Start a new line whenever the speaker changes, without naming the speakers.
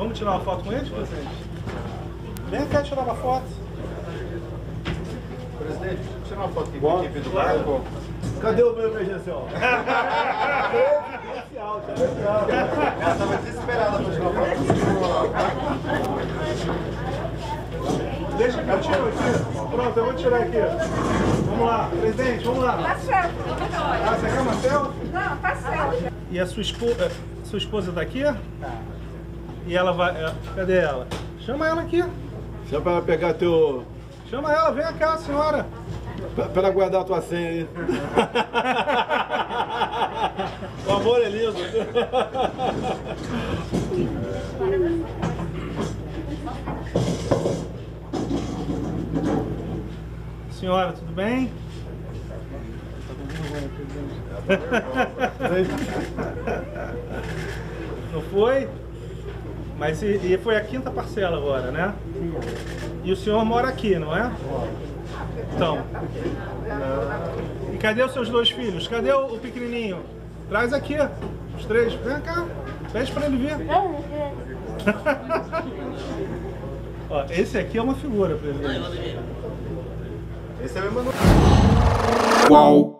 Vamos tirar uma foto com eles, presidente? Vem cá tirar uma foto.
Presidente, tirar uma foto aqui com a equipe do lado.
Cadê o meu emergencial? Emergencial, já.
Ela estava desesperada para tirar uma foto.
Deixa que eu tiro aqui. Pronto, eu vou tirar aqui. Vamos lá, presidente, vamos lá.
Tá certo.
Ah, você quer uma selfie?
Não, tá certo.
E a sua esposa, sua esposa tá aqui? E ela vai. Cadê ela? Chama ela aqui.
Só para pegar teu.
Chama ela, vem cá, senhora.
Para ela guardar a tua senha aí. o amor é lindo.
Senhora, tudo bem? Não foi? Mas e, e foi a quinta parcela agora, né? E o senhor mora aqui, não é? Então. E cadê os seus dois filhos? Cadê o, o pequenininho? Traz aqui, os três. Vem cá. Pede pra ele vir. Ó, esse aqui é uma figura, presidente.
Esse é o Emanuel.
Qual?